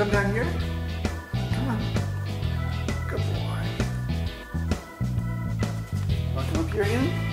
come down here. Come on. Good boy. Want come up here again?